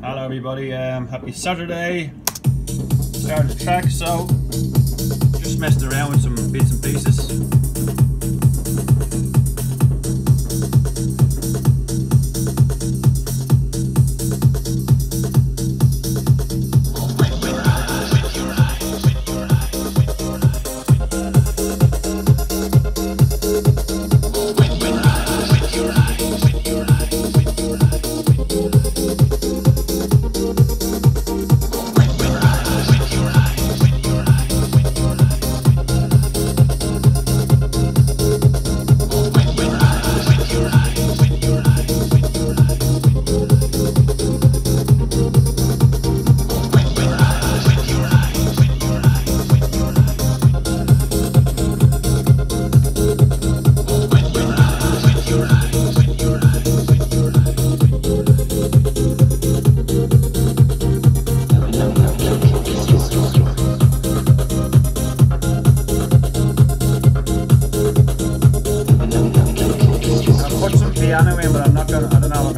Hello everybody, um, happy Saturday. Started the track, so just messed around with some bits and pieces. Piano in, but I'm not gonna. I don't know.